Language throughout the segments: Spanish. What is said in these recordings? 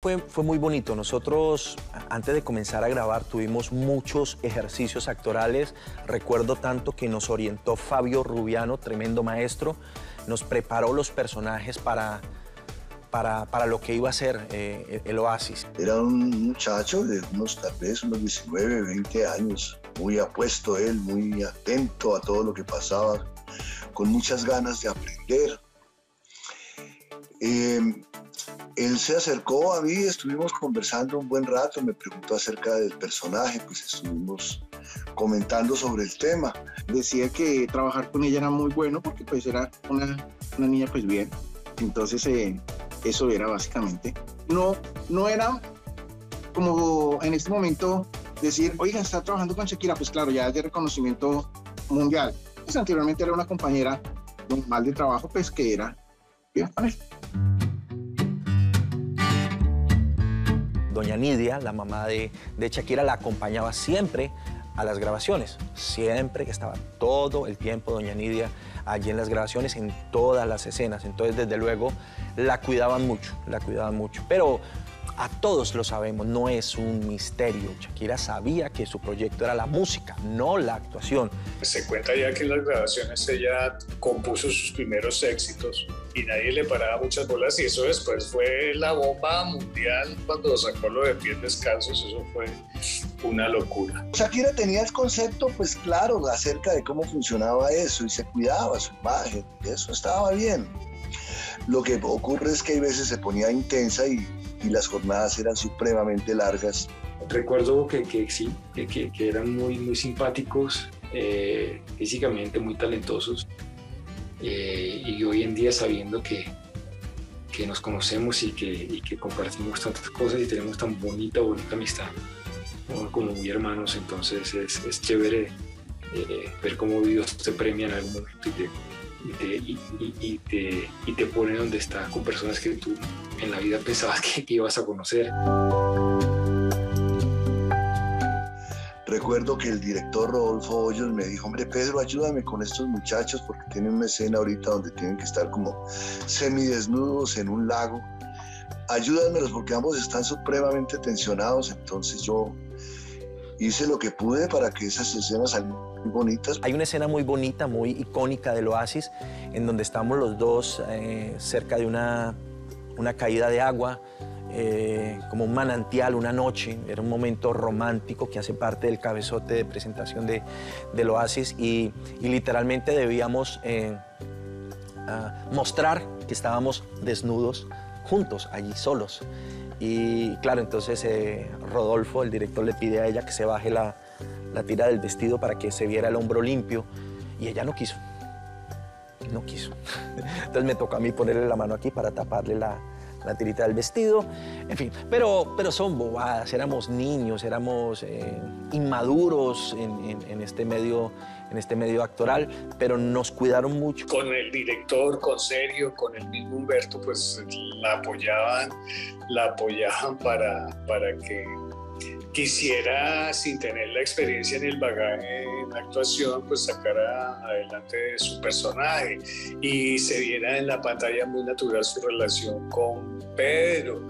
Fue, fue muy bonito. Nosotros, antes de comenzar a grabar, tuvimos muchos ejercicios actorales. Recuerdo tanto que nos orientó Fabio Rubiano, tremendo maestro. Nos preparó los personajes para, para, para lo que iba a ser eh, el Oasis. Era un muchacho de unos, tal vez, unos 19, 20 años. Muy apuesto él, muy atento a todo lo que pasaba, con muchas ganas de aprender. Eh, él se acercó a mí, estuvimos conversando un buen rato, me preguntó acerca del personaje, pues estuvimos comentando sobre el tema. Decía que trabajar con ella era muy bueno porque pues era una, una niña pues bien. Entonces eh, eso era básicamente. No, no era como en este momento decir, oiga, está trabajando con Shakira, pues claro, ya es de reconocimiento mundial. Pues anteriormente era una compañera normal de trabajo, pues que era bien. Doña Nidia, la mamá de, de Shakira, la acompañaba siempre a las grabaciones. Siempre que estaba todo el tiempo Doña Nidia allí en las grabaciones, en todas las escenas. Entonces, desde luego, la cuidaban mucho, la cuidaban mucho. Pero a todos lo sabemos, no es un misterio. Shakira sabía que su proyecto era la música, no la actuación. Se cuenta ya que en las grabaciones ella compuso sus primeros éxitos y nadie le paraba muchas bolas y eso después fue la bomba mundial cuando sacó lo de pies descalzos, eso fue una locura. Shakira tenía el concepto, pues claro, acerca de cómo funcionaba eso y se cuidaba su imagen, eso estaba bien. Lo que ocurre es que hay veces se ponía intensa y, y las jornadas eran supremamente largas. Recuerdo que, que sí, que, que, eran muy, muy simpáticos, eh, físicamente muy talentosos. Eh, y hoy en día sabiendo que, que nos conocemos y que, y que compartimos tantas cosas y tenemos tan bonita, bonita amistad como muy hermanos, entonces es, es chévere eh, ver cómo Dios te premia en algún momento y y te, y, te, pone donde está con personas que tú en la vida pensabas que, que ibas a conocer. Recuerdo que el director Rodolfo Hoyos me dijo, hombre Pedro, ayúdame con estos muchachos porque tienen una escena ahorita donde tienen que estar como semidesnudos en un lago. Ayúdamelos porque ambos están supremamente tensionados. Entonces yo hice lo que pude para que esas escenas salieran bonitas. Hay una escena muy bonita, muy icónica del oasis, en donde estamos los dos eh, cerca de una, una caída de agua, eh, como un manantial, una noche. Era un momento romántico que hace parte del cabezote de presentación de, del Oasis y, literalmente debíamos eh, mostrar que estábamos desnudos, juntos, allí solos. Y claro, entonces eh, Rodolfo, el director, le pide a ella que se baje la, la tira del vestido para que se viera el hombro limpio y ella no quiso. No quiso. Entonces me tocó a mí ponerle la mano aquí para taparle la, la tirita del vestido, en fin, pero, pero son bobadas, éramos niños, éramos eh, inmaduros en, en, este medio, en este medio actoral, pero nos cuidaron mucho. Con el director, con Serio, con el mismo Humberto, pues la apoyaban, la apoyaban para, para que quisiera, sin tener la experiencia en el bagaje en actuación, pues sacara adelante su personaje y se viera en la pantalla muy natural su relación con Pedro.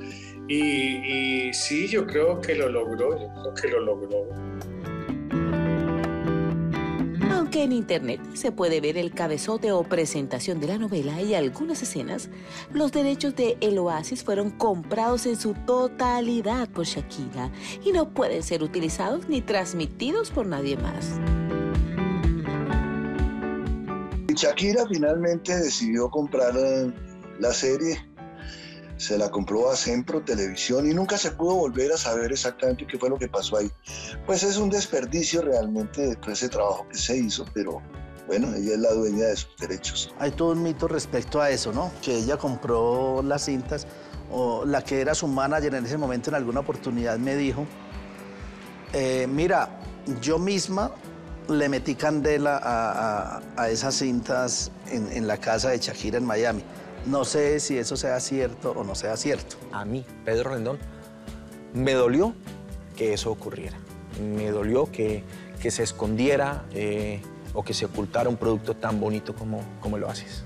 Y, y sí, yo creo que lo logró, yo creo que lo logró. En internet se puede ver el cabezote o presentación de la novela y algunas escenas, los derechos de El Oasis fueron comprados en su totalidad por Shakira y no pueden ser utilizados ni transmitidos por nadie más. Shakira finalmente decidió comprar la serie se la compró a Sempro Televisión y nunca se pudo volver a saber exactamente qué fue lo que pasó ahí. Pues es un desperdicio realmente de todo ese trabajo que se hizo, pero bueno, ella es la dueña de sus derechos. Hay todo un mito respecto a eso, ¿no? Que ella compró las cintas, o la que era su manager en ese momento en alguna oportunidad me dijo, eh, mira, yo misma le metí candela a, esas cintas en la casa de Shakira en Miami. No sé si eso sea cierto o no sea cierto. A mí, Pedro Rendón, me dolió que eso ocurriera. Me dolió que, que se escondiera eh, o que se ocultara un producto tan bonito como, como lo haces.